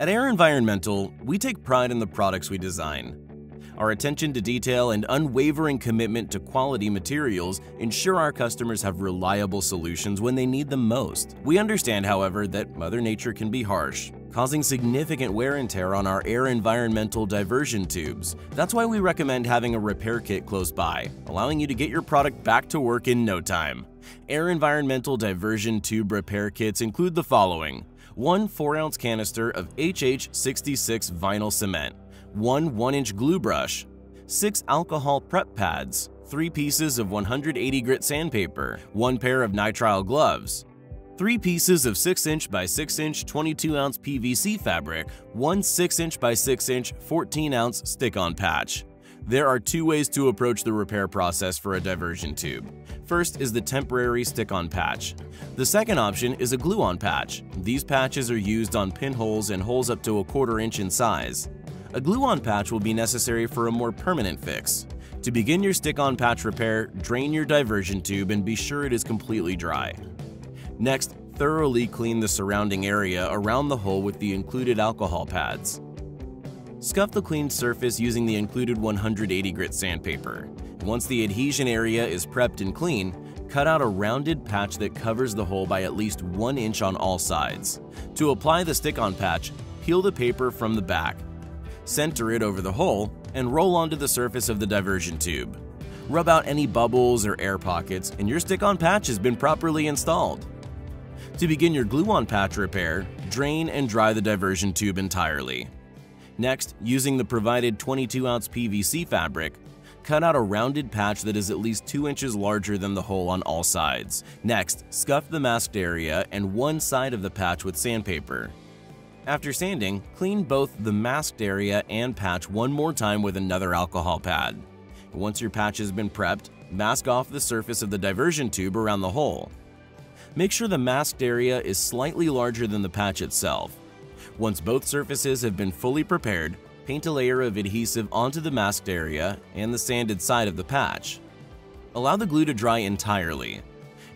At AIRE Environmental, we take pride in the products we design. Our attention to detail and unwavering commitment to quality materials ensure our customers have reliable solutions when they need them most. We understand, however, that Mother Nature can be harsh, causing significant wear and tear on our AIRE Environmental diversion tubes. That's why we recommend having a repair kit close by, allowing you to get your product back to work in no time. AIRE Environmental diversion tube repair kits include the following one 4-ounce canister of HH66 vinyl cement, one 1-inch glue brush, 6 alcohol prep pads, 3 pieces of 180 grit sandpaper, 1 pair of nitrile gloves, 3 pieces of 6-inch by 6-inch 22-ounce PVC fabric, 1 6-inch by 6-inch 14-ounce stick-on patch, there are two ways to approach the repair process for a diversion tube. First is the temporary stick-on patch. The second option is a glue-on patch. These patches are used on pinholes and holes up to a quarter inch in size. A glue-on patch will be necessary for a more permanent fix. To begin your stick-on patch repair, drain your diversion tube and be sure it is completely dry. Next, thoroughly clean the surrounding area around the hole with the included alcohol pads. Scuff the cleaned surface using the included 180 grit sandpaper. Once the adhesion area is prepped and clean, cut out a rounded patch that covers the hole by at least 1 inch on all sides. To apply the stick-on patch, peel the paper from the back. Center it over the hole and roll onto the surface of the diversion tube. Rub out any bubbles or air pockets and your stick-on patch has been properly installed. To begin your glue-on patch repair, drain and dry the diversion tube entirely. Next, using the provided 22-ounce PVC fabric, cut out a rounded patch that is at least 2 inches larger than the hole on all sides. Next, scuff the masked area and one side of the patch with sandpaper. After sanding, clean both the masked area and patch one more time with another alcohol pad. Once your patch has been prepped, mask off the surface of the diversion tube around the hole. Make sure the masked area is slightly larger than the patch itself. Once both surfaces have been fully prepared, paint a layer of adhesive onto the masked area and the sanded side of the patch. Allow the glue to dry entirely.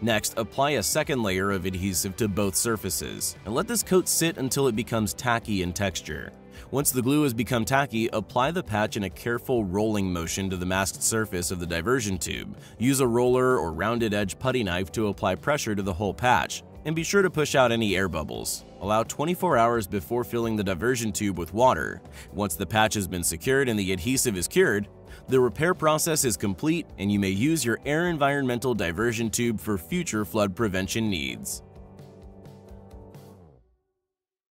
Next, apply a second layer of adhesive to both surfaces, and let this coat sit until it becomes tacky in texture. Once the glue has become tacky, apply the patch in a careful rolling motion to the masked surface of the diversion tube. Use a roller or rounded edge putty knife to apply pressure to the whole patch, and be sure to push out any air bubbles. Allow 24 hours before filling the diversion tube with water. Once the patch has been secured and the adhesive is cured, the repair process is complete and you may use your AIRE Environmental diversion tube for future flood prevention needs.